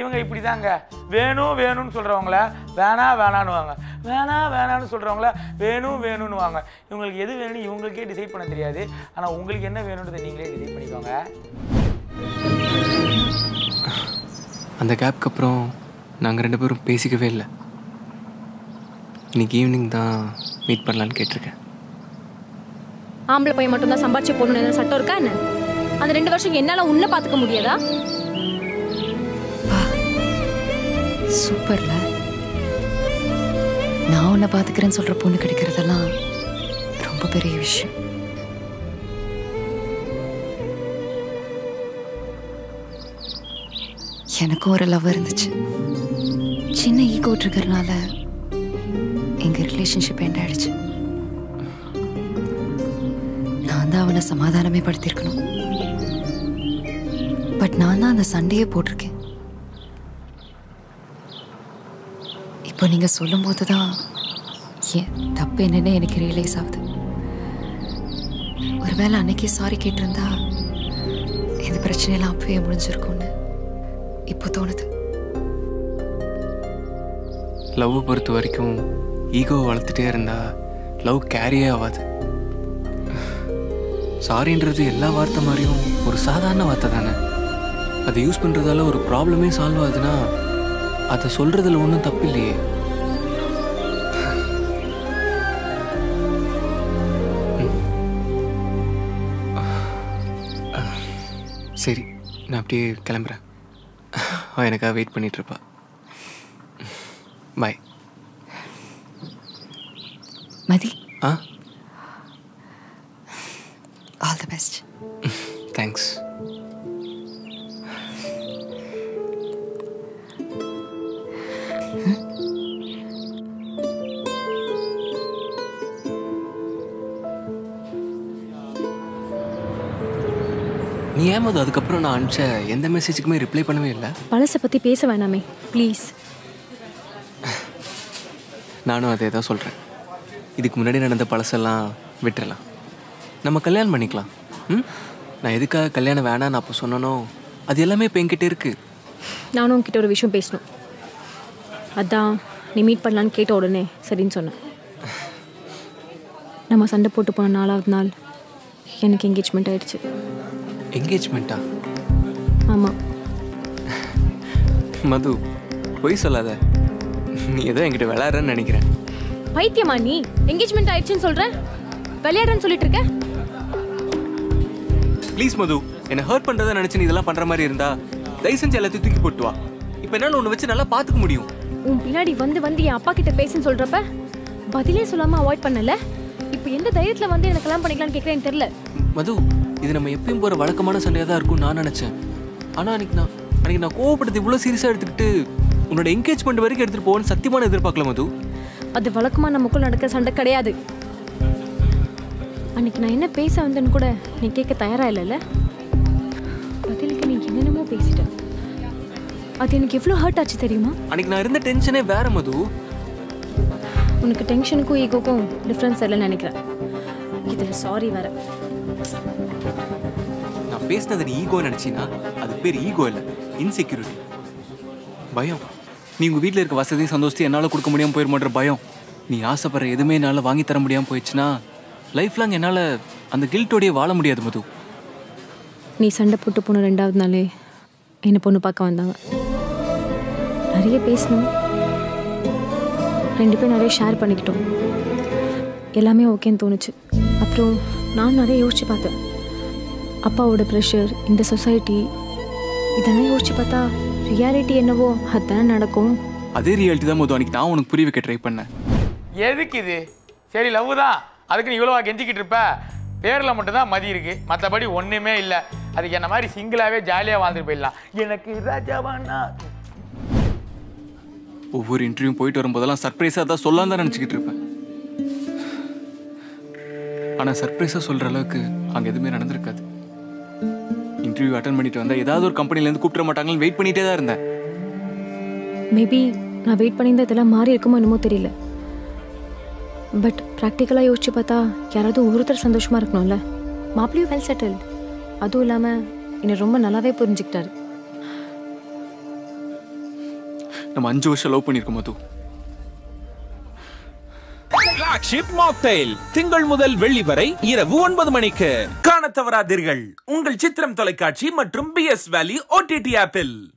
இவங்க இப்படி தாங்க வேணும் வேணும்னு சொல்கிறவங்கள வேணா வேணான்னுவாங்க. வேணா வேணான்னு சொல்கிறவங்கள வேணும் வேணும்னுவாங்க இவங்களுக்கு எது வேணும்னு இவங்களுக்கே டிசைட் பண்ண தெரியாது. ஆனால் உங்களுக்கு என்ன வேணுன்றதை நீங்களே டிசைட் பண்ணிக்கோங்க. அந்த கேப்க்கு அப்புறம் நாங்கள் ரெண்டு பேரும் பேசிக்கவே இல்லை. இன்னைக்கு ஈவினிங் தான் மீட் பண்ணலான்னு கேட்டிருக்கேன். ஆம்பளை பையன் மட்டும்தான் சம்பாரிச்சு போடணும் எதுவும் சட்டம் இருக்கா என்ன? அந்த ரெண்டு வருஷம் என்னால உன்னை பார்த்துக்க முடியாதா? சூப்பர்ல. நான் உன்னை பாத்துக்கிறேன்னு சொல்ற பொண்ணு கிடைக்கிறதெல்லாம் ரொம்ப பெரிய விஷயம். எனக்கும் ஒரு லவ் இருந்துச்சு. சின்ன ஈகோ இருக்கிறனால எங்க ரிலேஷன்ஷிப் எண்ட் ஆயிடுச்சு. நான் தான் அவனை சமாதானமே படுத்திருக்கணும். பட் நான் தான் அந்த சண்டையே போட்டிருக்கேன். இப்போ சொல்லும் சொல்லும்போது தான் ஏன் தப்பு என்னன்னு எனக்கு ரியலைஸ் ஆகுது. ஒருவேளை அன்னைக்கே சாரி கேட்டிருந்தா இந்த பிரச்சனையெல்லாம் அப்பவே முடிஞ்சிருக்கும்னு இப்போ தோணுது. லவ் பொறுத்த வரைக்கும் ஈகோ வளர்த்துட்டே இருந்தா லவ் கேரியே ஆகாது. சாரின்றது எல்லா வார்த்தை மாதிரியும் ஒரு சாதாரண வார்த்தை தானே. அதை யூஸ் பண்ணுறதால ஒரு ப்ராப்ளமே சால்வ் ஆகுதுன்னா அதை சொல்கிறதுல ஒன்றும் தப்பு இல்லையே சரி நான் அப்படியே கிளம்புறேன். அவன் எனக்காக வெயிட் பண்ணிட்டு இருப்பா பாய் மதி. ஆ? ஆல் தி பெஸ்ட் தேங்க்ஸ் நீ ஏமாது அதுக்கப்புறம் நான் அனுப்பிச்ச எந்த மெசேஜுக்குமே ரிப்ளை பண்ணவே இல்லை? பழசை பத்தி பேச வேணாமே ப்ளீஸ் நானும் அதே தான் சொல்கிறேன் இதுக்கு முன்னாடி நடந்த பழசெல்லாம் விட்டுறலாம். நம்ம கல்யாணம் பண்ணிக்கலாம். ம்? நான் எதுக்காக கல்யாணம் வேணான்னு அப்போ சொன்னனோ அது எல்லாமே இப்போ என்கிட்ட இருக்கு. நானும் உன்கிட்ட ஒரு விஷயம் பேசணும். அதான் நீ மீட் பண்ணலான்னு கேட்ட உடனே சரின்னு சொன்னேன். நம்ம சண்டை போட்டு போன நாலாவது நாள் எனக்கு என்கேஜ்மெண்ட் ஆயிடுச்சு. என்கேஜ்மெண்ட்டா ஆமாம் மது பொய் சொல்லாத. நீ ஏதோ என்கிட்ட விளையாடுறன்னு நினைக்கிறேன். பைத்தியமா நீ? என்கேஜ்மெண்ட் ஆயிடுச்சுன்னு சொல்ற? விளையாடுறேன்னு சொல்லிட்டு இருக்க? ப்ளீஸ் மது என்னை ஹர்ட் பண்ணுறதா நினச்சி நீ இதெல்லாம் பண்ணுற மாதிரி இருந்தா தயவு செஞ்சு எல்லாத்தையும் தூக்கி போட்டு வா. இப்போ என்னால் உன்னை வச்சு நல்லா பார்த்துக்க முடியும். உன் பின்னாடி வந்து வந்து என் அப்பா கிட்ட பேசுன்னு சொல்றப்ப பதிலே சொல்லாம அவாய்ட் பண்ணல? இப்போ எந்த தைரியத்துல வந்து எனக்கு கல்யாணம் பண்ணிக்கலாம்னு கேட்குறேன்னு தெரியல. மது இது நம்ம எப்பயும் போகிற வழக்கமான சண்டையாக தான் இருக்கும்னு நான் நினச்சேன். ஆனால் அன்னைக்கு நான் அன்னைக்கு நான் கோவப்படுறது இவ்வளோ சீரியஸாக எடுத்துக்கிட்டு உன்னோட என்கேஜ்மெண்ட் வரைக்கும் எடுத்துகிட்டு போகணும்னு சத்தியமான எதிர்பார்க்கல மது. அது வழக்கமா நமக்குள்ள நடக்கிற சண்டை கிடையாது. அன்னைக்கு நான் என்ன பேச வந்தேன்னு கூட நீ கேட்க தயாரா இல்லைல்ல? பதிலுக்கு நீ என்னென்னமோ பேசிட்ட. அது எனக்கு எவ்வளோ ஹர்ட் ஆச்சு தெரியுமா? அன்னைக்கு நான் இருந்த டென்ஷனே வேற மது. உனக்கு டென்ஷனுக்கும் ஈகோக்கும் டிஃப்ரென்ஸ் இல்லைன்னு நினைக்கிறேன். இதில் சாரி வேற. நான் பேசினது நீ ஈகோ நினச்சினா அது பேர் ஈகோ இல்லை இன்செக்யூரிட்டி பயம். நீ உங்கள் வீட்டில் இருக்க வசதி சந்தோஷத்தை என்னால் கொடுக்க முடியாமல் போயிருமான்ற பயம். நீ ஆசைப்படுற எதுவுமே என்னால் வாங்கி தர முடியாமல் போயிடுச்சுன்னா லைஃப் லாங் என்னால் அந்த கில்ட்டோடயே வாழ முடியாது மது. நீ சண்டை போட்டு போன ரெண்டாவது நாளே என்னை பொண்ணு பார்க்க வந்தாங்க. நிறைய பேசணும். ரெண்டு பேரும் நிறைய ஷேர் பண்ணிக்கிட்டோம். எல்லாமே ஓகேன்னு தோணுச்சு. அப்புறம் நான் நிறைய யோசிச்சு பார்த்தேன். அப்பாவோட ப்ரெஷர் இந்த சொசைட்டி இதெல்லாம் யோசிச்சு பார்த்தா ரியாலிட்டி என்னவோ அதுதானே நடக்கும். அதே ரியாலிட்டி தான் மது அன்னைக்கு நான் உனக்கு புரிய வைக்க ட்ரை பண்ணேன். எதுக்கு இது? சரி லவ் தான். அதுக்கு நீ இவ்வளோவா கெஞ்சிக்கிட்டு இருப்ப? பேரில் மட்டும்தான் மதி இருக்கு. மற்றபடி ஒன்றுமே இல்லை. அதுக்கு என்ன மாதிரி சிங்கிளாகவே ஜாலியாக வாழ்ந்துட்டு போயிடலாம். எனக்கு ராஜாவானா ஒவ்வொரு இன்டர்வியூ போயிட்டு வரும்போதெல்லாம் சர்ப்ரைஸாக தான் சொல்லாம தான் நினச்சிக்கிட்டு இருப்பேன். ஆனால் சர்ப்ரைஸாக சொல்கிற அளவுக்கு அங்கே எதுவுமே நடந்திருக்காது. இன்டர்வியூ அட்டன் பண்ணிட்டு வந்தால் ஏதாவது ஒரு கம்பெனிலேருந்து கூப்பிட மாட்டாங்கன்னு வெயிட் பண்ணிகிட்டே தான் இருந்தேன். மேபி நான் வெயிட் பண்ணியிருந்தா இதெல்லாம் மாறி இருக்குமோ என்னமோ தெரியல. பட் ப்ராக்டிக்கலாக யோசிச்சு பார்த்தா யாராவது ஒருத்தர் சந்தோஷமாக இருக்கணும்ல. மாப்பிள்ளையும் வெல் செட்டில்ட் அதுவும் இல்லாமல் என்னை ரொம்ப நல்லாவே புரிஞ்சுக்கிட்டாரு. நம்ம அஞ்சு வருஷம் லவ் பண்ணியிருக்கோம் மது. ஃபிளாக்ஷிப் மாக்டைல் திங்கள் முதல் வெள்ளி வரை இரவு ஒன்பது மணிக்கு. காண தவறாதீர்கள். உங்கள் சித்திரம் தொலைக்காட்சி மற்றும் பி எஸ் வேலி ஓடிடி ஆப்பில்